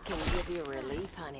I can give you relief, honey.